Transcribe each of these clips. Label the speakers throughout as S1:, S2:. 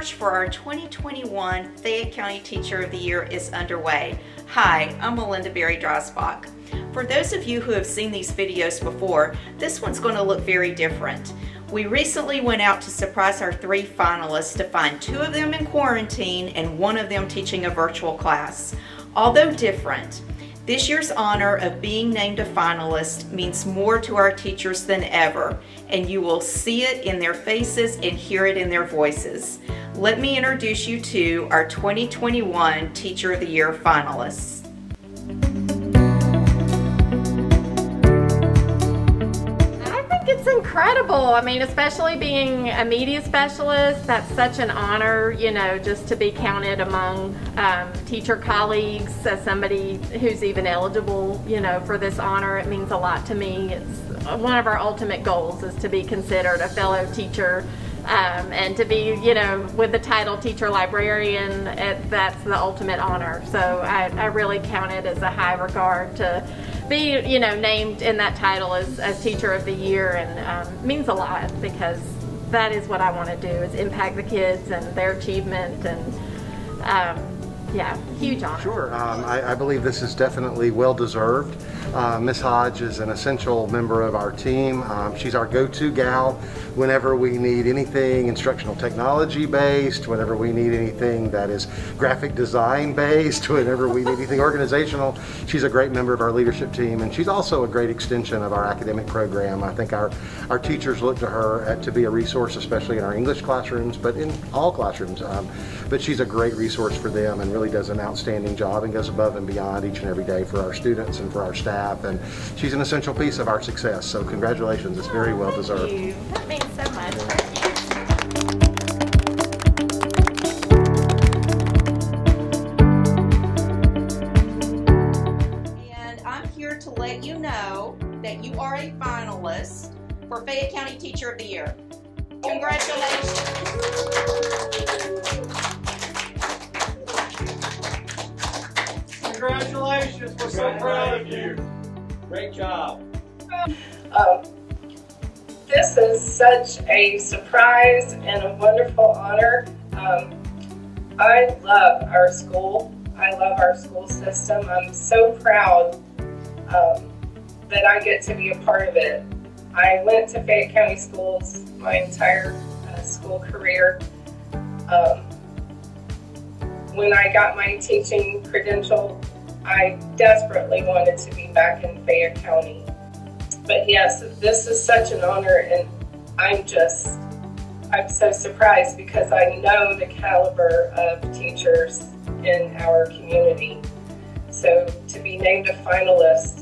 S1: 2021 Fayette County Teacher of the Year is underway. Hi, I'm Melinda Berry Drosbach. For those of you who have seen these videos before, this one's going to look very different. We recently went out to surprise our three finalists to find two of them in quarantine and one of them teaching a virtual class. Although different, this year's honor of being named a finalist means more to our teachers than ever, and you will see it in their faces and hear it in their voices. Let me introduce you to our 2021 Teacher of the Year finalists.
S2: I think it's incredible. I mean, especially being a media specialist, that's such an honor, you know, just to be counted among um, teacher colleagues as somebody who's even eligible, you know, for this honor. It means a lot to me. It's one of our ultimate goals is to be considered a fellow teacher um, and to be, you know, with the title teacher librarian, it, that's the ultimate honor. So I, I really count it as a high regard to be, you know, named in that title as, as teacher of the year and um, means a lot because that is what I want to do is impact the kids and their achievement and um, yeah, huge honor.
S3: Sure, um, I, I, believe this is definitely well deserved. Uh, Miss Hodge is an essential member of our team. Um, she's our go-to gal whenever we need anything instructional technology based, whenever we need anything that is graphic design based, whenever we need anything organizational. She's a great member of our leadership team and she's also a great extension of our academic program. I think our, our teachers look to her at, to be a resource, especially in our English classrooms, but in all classrooms. Um, but she's a great resource for them and really does an outstanding job and goes above and beyond each and every day for our students and for our staff. And she's an essential piece of our success. So congratulations, it's very well deserved You.
S2: That means so much.
S1: And I'm here to let you know that you are a finalist for Fayette County Teacher of the Year. Congratulations.
S4: Congratulations, we're so proud of you. Great job.
S5: Um, this is such a surprise and a wonderful honor. Um, I love our school. I love our school system. I'm so proud um, that I get to be a part of it. I went to Fayette County Schools my entire uh, school career. Um, when I got my teaching credential, I desperately wanted to be back in Fayette County. But yes, this is such an honor, and I'm just, I'm so surprised because I know the caliber of teachers in our community. So to be named a finalist,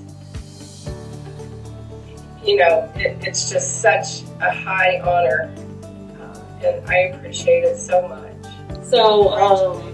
S5: you know, it, it's just such a high honor, uh, and I appreciate it so much.
S6: So, um,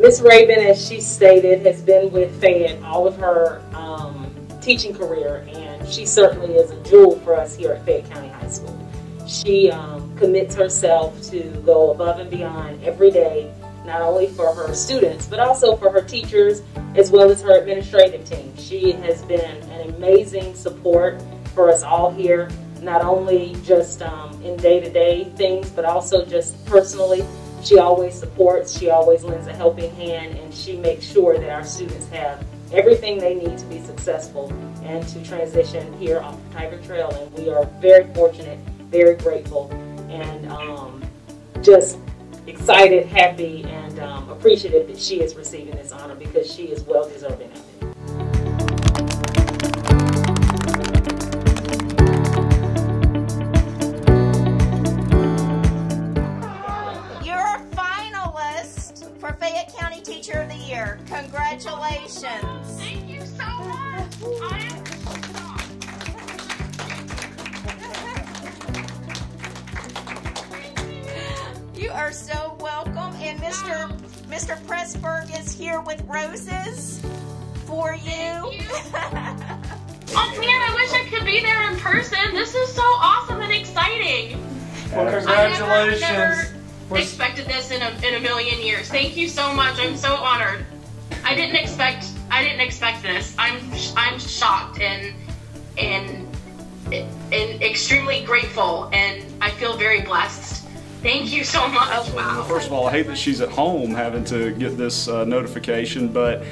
S6: Miss Rabun, as she stated, has been with Fayette all of her um, teaching career, and she certainly is a jewel for us here at Fayette County High School. She um, commits herself to go above and beyond every day, not only for her students, but also for her teachers, as well as her administrative team. She has been an amazing support for us all here, not only just um, in day-to-day -day things, but also just personally. She always supports, she always lends a helping hand, and she makes sure that our students have everything they need to be successful and to transition here off the Tiger Trail. And we are very fortunate, very grateful, and um, just excited, happy, and um, appreciative that she is receiving this honor because she is well deserving of it.
S1: Teacher of the Year. Congratulations. Thank you so much. I am You are so welcome. And Mr. Mr. Pressburg is here with roses for you.
S7: you. oh man, I wish I could be there in person. This is so awesome and exciting.
S4: Well, congratulations.
S7: I never, never expected this in a, in a million years. Thank you so much. I'm so honored. I didn't expect I didn't expect this. I'm I'm shocked and and and extremely grateful and I feel very blessed Thank you so much. Wow.
S8: First of all, I hate that she's at home having to get this uh, notification, but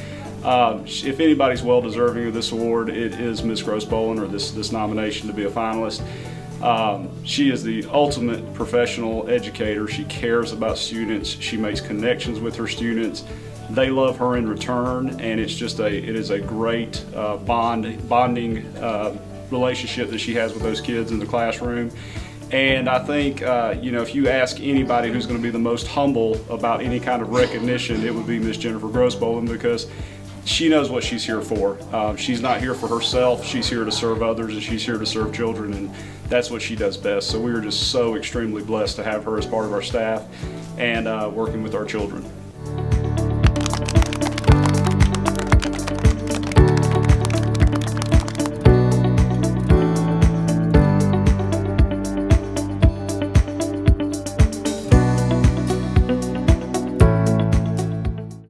S8: uh, if anybody's well deserving of this award, it is Ms. Grossbohlin or this, this nomination to be a finalist. Um, she is the ultimate professional educator. She cares about students. She makes connections with her students. They love her in return, and it's just a it is a great uh, bond bonding uh, relationship that she has with those kids in the classroom. And I think, uh, you know, if you ask anybody who's going to be the most humble about any kind of recognition, it would be Miss Jennifer Grossbohlin because she knows what she's here for. Um, she's not here for herself. She's here to serve others and she's here to serve children, and that's what she does best. So we are just so extremely blessed to have her as part of our staff and uh, working with our children.